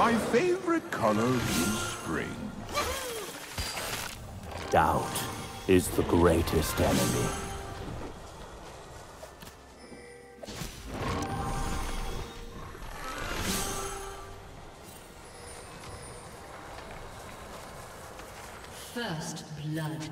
My favorite color is spring. Doubt is the greatest enemy. First blood.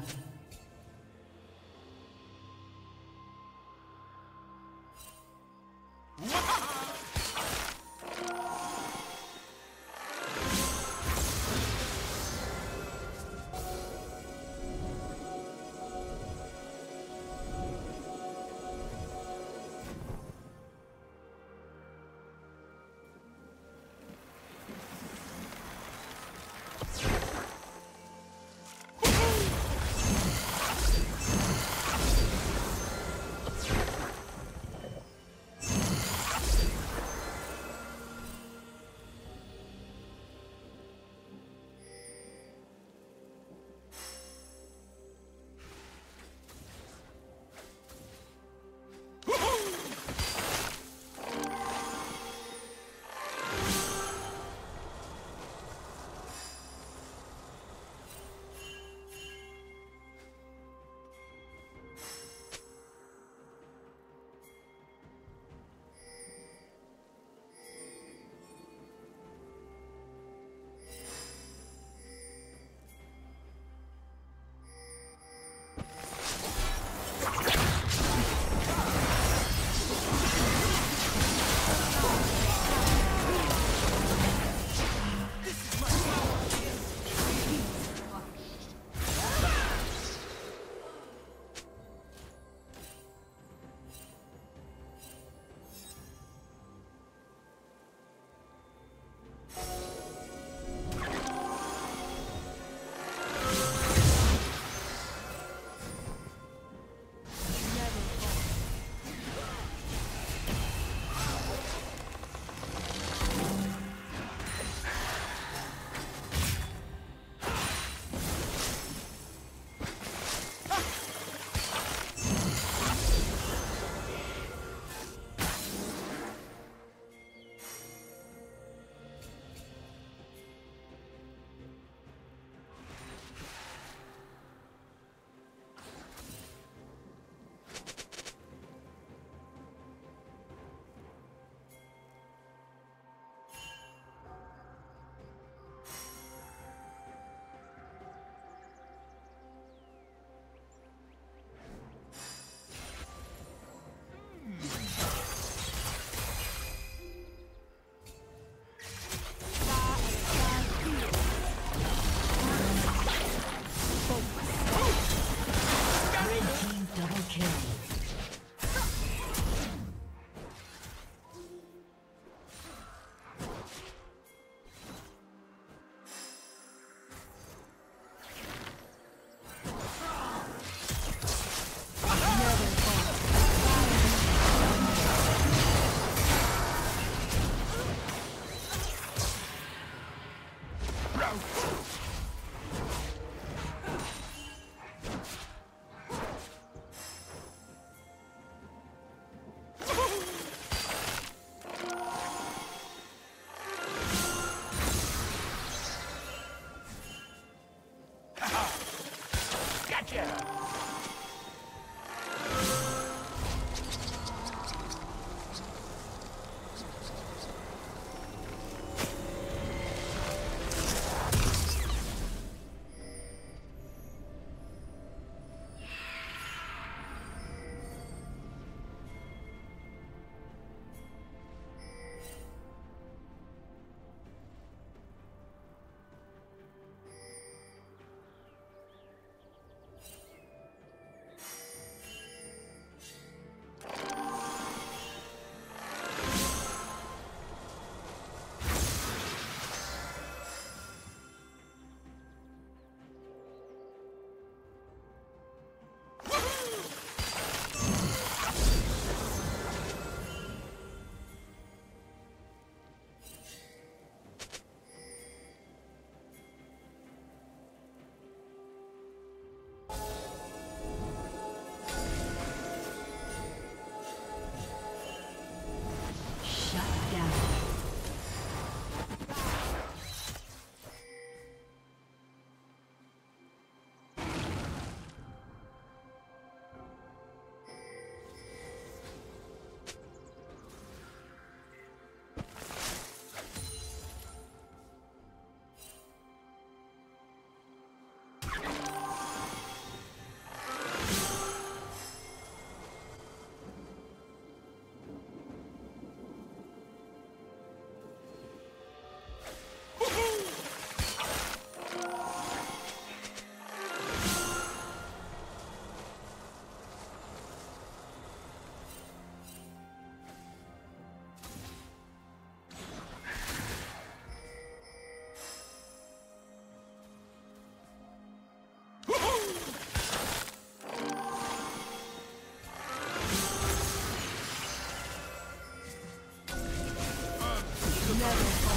Level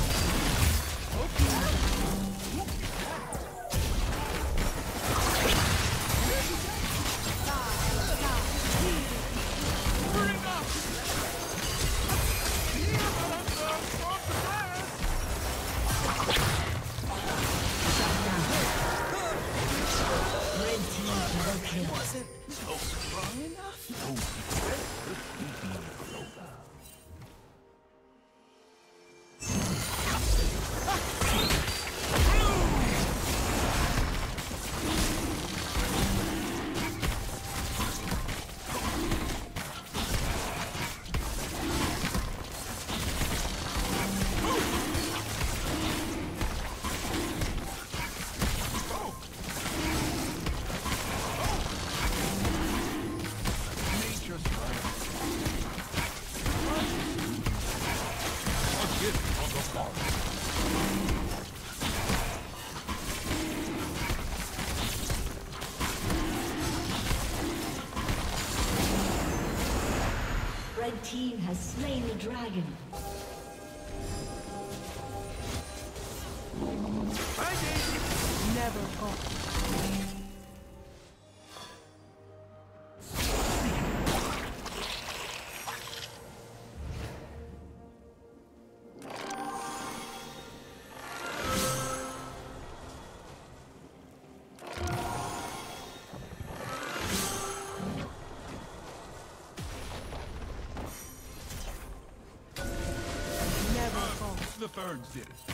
slain the dragon. Never fall. Birds did it.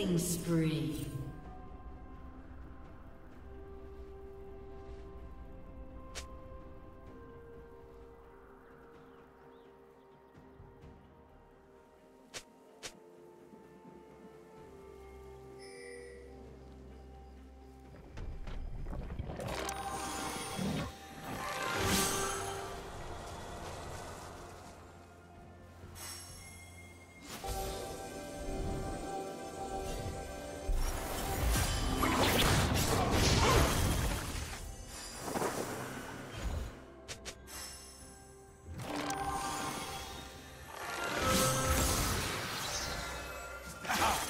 Killing spree.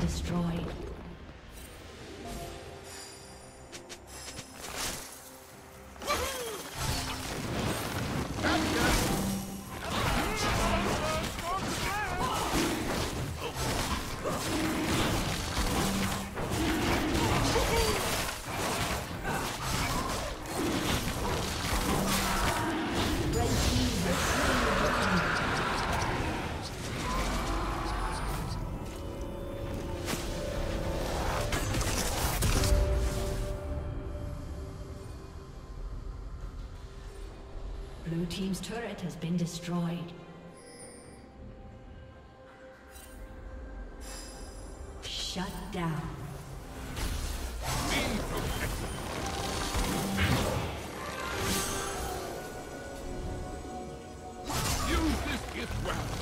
destroyed. team's turret has been destroyed. Shut down. Use this gift well.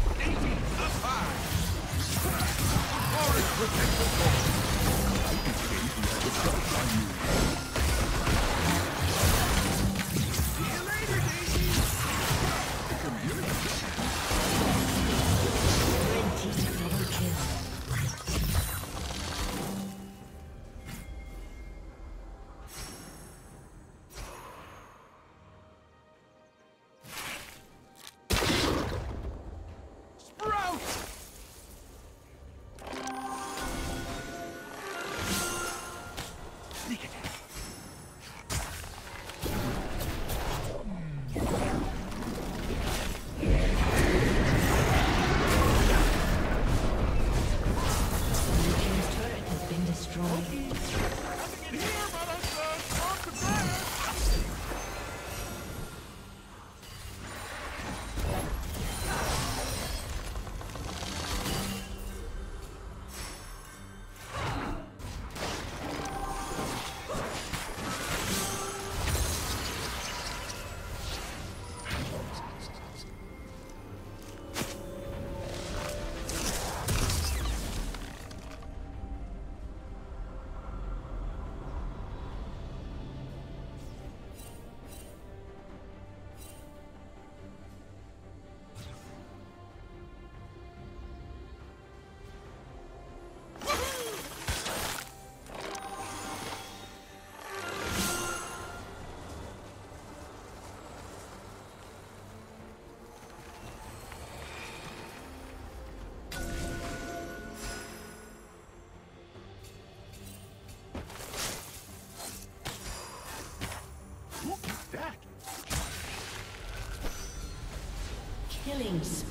Killing spree.